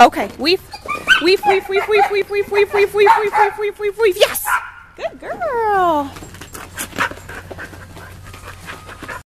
Okay, weave. Weave, weave, weave, weave, weave, weave, weave, weave, weave, weave, weave, weave, weave, weave. Yes!